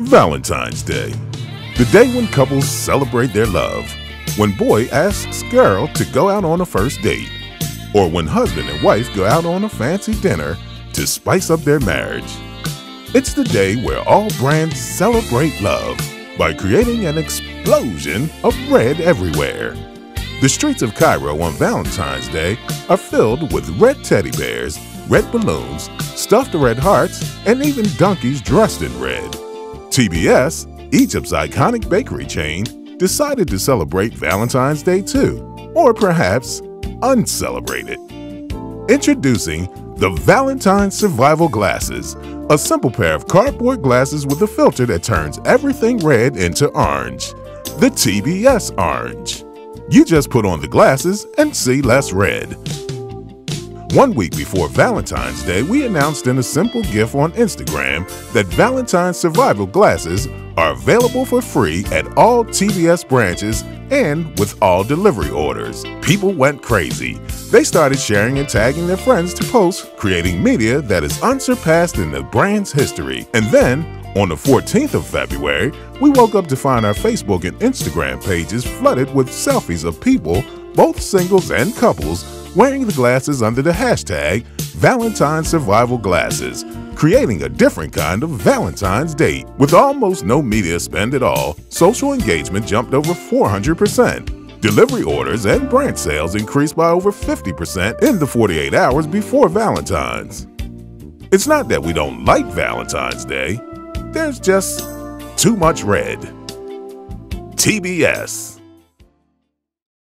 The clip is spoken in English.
Valentine's Day, the day when couples celebrate their love, when boy asks girl to go out on a first date, or when husband and wife go out on a fancy dinner to spice up their marriage. It's the day where all brands celebrate love by creating an explosion of red everywhere. The streets of Cairo on Valentine's Day are filled with red teddy bears, red balloons, stuffed red hearts, and even donkeys dressed in red. TBS, Egypt's iconic bakery chain, decided to celebrate Valentine's Day too, or perhaps uncelebrate it. Introducing the Valentine Survival Glasses, a simple pair of cardboard glasses with a filter that turns everything red into orange. The TBS Orange. You just put on the glasses and see less red. One week before Valentine's Day, we announced in a simple GIF on Instagram that Valentine's Survival Glasses are available for free at all TBS branches and with all delivery orders. People went crazy. They started sharing and tagging their friends to post, creating media that is unsurpassed in the brand's history. And then, on the 14th of February, we woke up to find our Facebook and Instagram pages flooded with selfies of people, both singles and couples, wearing the glasses under the hashtag Valentine Survival Glasses, creating a different kind of Valentine's date. With almost no media spend at all, social engagement jumped over 400%. Delivery orders and brand sales increased by over 50% in the 48 hours before Valentine's. It's not that we don't like Valentine's Day, there's just too much red. TBS.